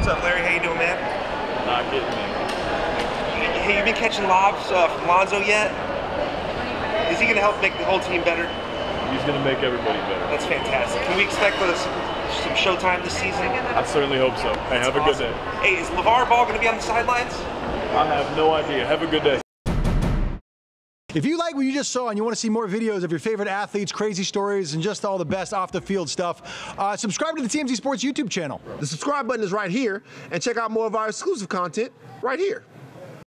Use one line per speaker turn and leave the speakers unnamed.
What's up, Larry? How you doing, man?
Not getting me.
Hey, you been catching lobs uh, from Lonzo yet? Is he gonna help make the whole team better?
He's going to make everybody better.
That's fantastic. Can we expect uh, some, some showtime this season?
I certainly hope so. Hey, have a good day.
Hey, is LaVar Ball gonna be on the sidelines?
I have no idea. Have a good day.
If you like what you just saw and you want to see more videos of your favorite athletes, crazy stories, and just all the best off the field stuff, uh, subscribe to the TMZ Sports YouTube channel.
The subscribe button is right here, and check out more of our exclusive content right here.